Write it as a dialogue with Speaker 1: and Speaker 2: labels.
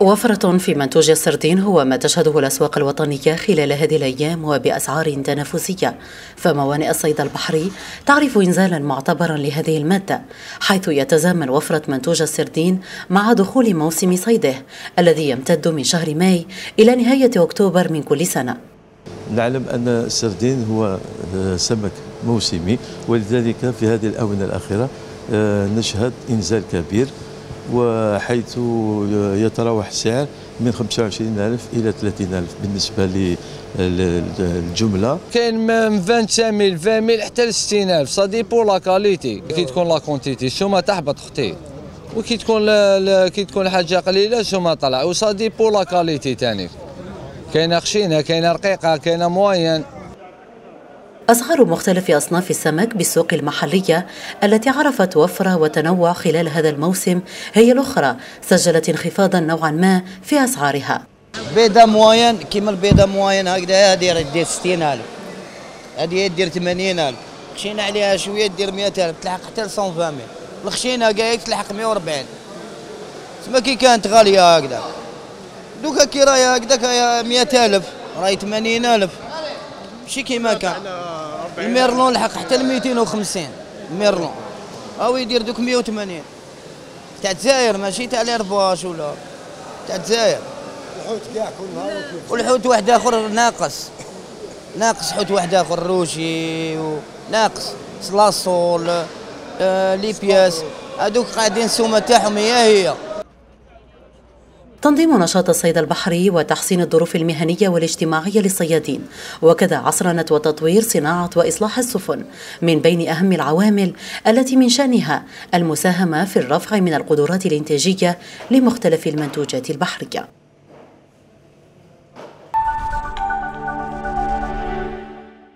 Speaker 1: وفرة في منتوج السردين هو ما تشهده الأسواق الوطنية خلال هذه الأيام وبأسعار تنافسية. فموانئ الصيد البحري تعرف إنزالا معتبرا لهذه المادة حيث يتزامن وفرة منتوج السردين مع دخول موسم صيده الذي يمتد من شهر ماي إلى نهاية أكتوبر من كل سنة.
Speaker 2: نعلم أن السردين هو سمك موسمي ولذلك في هذه الآونة الأخيرة آه، نشهد إنزال كبير وحيث يتراوح السعر من 25000 إلى 30000 بالنسبة للجملة.
Speaker 3: كاين من 25000 20000 حتى ل 60000 ça dépend la qualité كي تكون la quantité السومه تحبط أختي وكي تكون كي تكون حاجة قليله السومه طلع و ça dépend la qualité ثاني كاينة خشينه كاينة رقيقه كاينة moyenne
Speaker 1: أسعار مختلف أصناف السمك بالسوق المحلية التي عرفت وفرة وتنوع خلال هذا الموسم هي الأخرى سجلت انخفاضا نوعا ما في أسعارها.
Speaker 4: بيضة moyenne كيما البيضة moyenne هكذا هذه دير 60000 هذه دير 80000 خشينا عليها شوية دير 100000 تلحق حتى ل 120000 الخشينة كايك تلحق 140 تسمى كي كانت غالية هكذا. دوكا كي راهي هكذاك 100000 راهي 80000 ماشي كيما كان. الميرلون لحق حتى ل 250 الميرلون أو يدير دوك 180 تاع الجزائر ماشي تاع الأرباش ولا؟ تاع الجزائر. الحوت كاع كل نهار والحوت واحد آخر ناقص. ناقص حوت واحد آخر روشي ناقص. سلاصول آه لي بياس. هذوك قاعدين السومه تاعهم هي هي.
Speaker 1: تنظيم نشاط الصيد البحري وتحسين الظروف المهنية والاجتماعية للصيادين. وكذا عصرنة وتطوير صناعة وإصلاح السفن من بين أهم العوامل التي من شأنها المساهمة في الرفع من القدرات الإنتاجية لمختلف المنتوجات البحرية.